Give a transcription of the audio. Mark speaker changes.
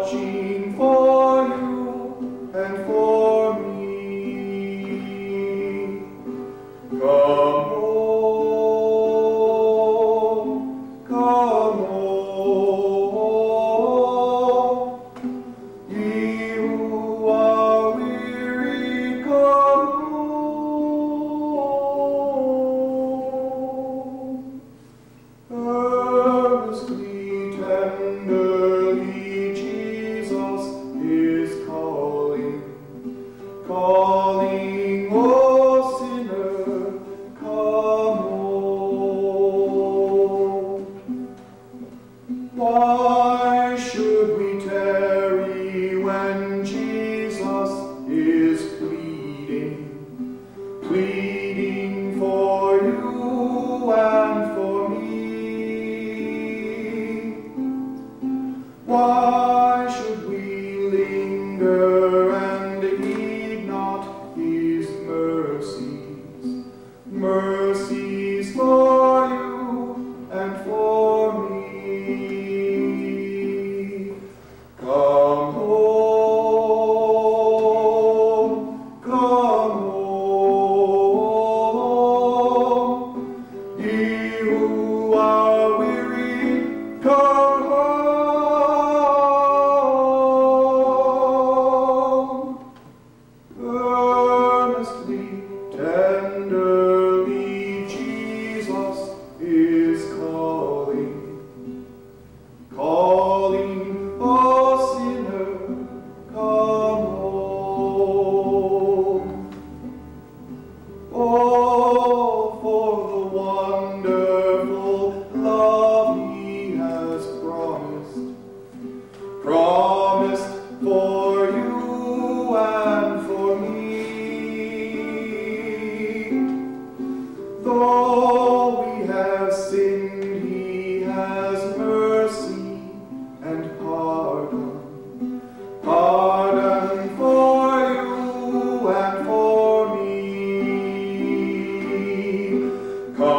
Speaker 1: watching for you and for me. Come Why should we tarry when Jesus is pleading, pleading for you and for me? Why